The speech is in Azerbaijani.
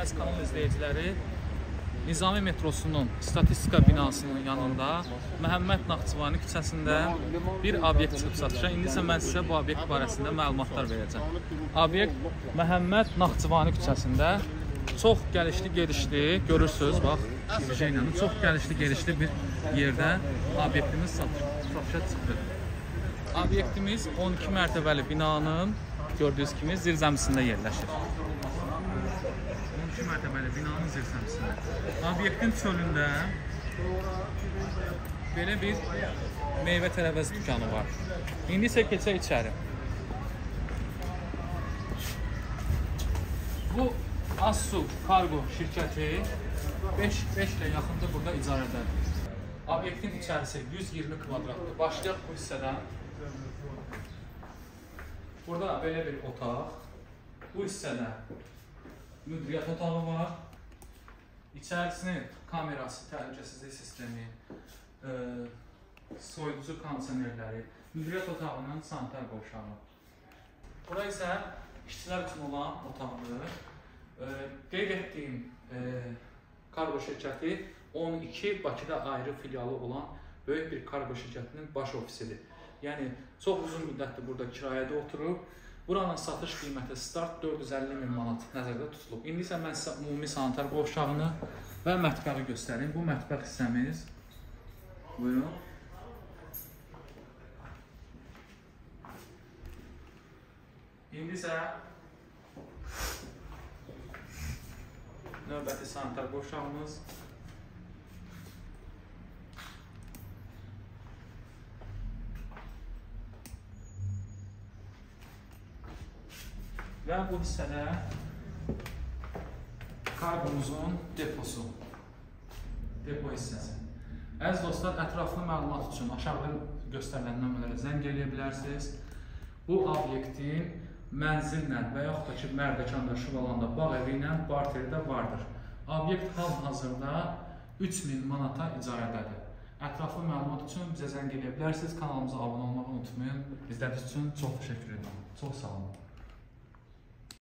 əziz kanal izləyiciləri, Nizami metrosunun statistika binasının yanında Məhəmməd Naxçıvani küçəsində bir obyekt çıxıb satışa. İndi isə mən sizə bu obyekt barəsində məlumatlar verəcəm. Obyekt Məhəmməd Naxçıvani küçəsində çox gəlişli, gedişli, görürsüz, bax, ilə çox gəlişli, gedişli bir yerdə obyektimiz satışa çıxdı. Obyektimiz 12 mərtəbəli binanın gördüyünüz kimi zirzəmisində yerləşir. 12 mərtəbəli binanın zirzəmisində. Obyektin çölündə belə bir meyvə tərəvəz dükanı var. İndi isə keçək içəri. Bu Assu Kargo şirkəti 5 5 ilə yaxında burada icarədədir. Obyektin içərisi 120 kvadratdır. Başlayaq bu hissədən. Burada belə bir otaq. Bu hissədə müdiriyyət otağı var. İçərisinin kamerası, təhlükəsizlik sistemi, e, soyuducu kondisionerləri, müdiriyyət otağının sanitar qovşağı. Bura isə işçilər üçün olan otaqdır. E, qeyd etdiyim e, kargo şirkəti 12 Bakıda ayrı filialı olan böyük bir kargo şirkətinin baş ofisidir. Yəni çox uzun müddətdir burada kirayədə oturub. Buranın satış qiyməti start 450 min manat nəzərdə tutulub. İndi isə mən sizə ümumi sanitar qovşağını və mətbəxi göstərim. Bu mətbəx hissəmiz. Buyurun. İndi isə növbəti sanitar qovşağımız. Və bu hissədə karqomuzun deposu, depo hissəsi. Əziz dostlar, ətraflı məlumat üçün aşağıda göstərilən nömrələrə zəng eləyə bilərsiniz. Bu obyektin mənzillə və yaxud da ki, Mərdəkanda, Şıvalanda, bağ evi ilə barteri də vardır. Obyekt hal-hazırda 3000 manata icarədədir. Ətraflı məlumat üçün bizə zəng eləyə bilərsiniz. Kanalımıza abunə olmağı unutmayın. İzlədiyiniz üçün çox təşəkkür edirəm. Çox sağ olun.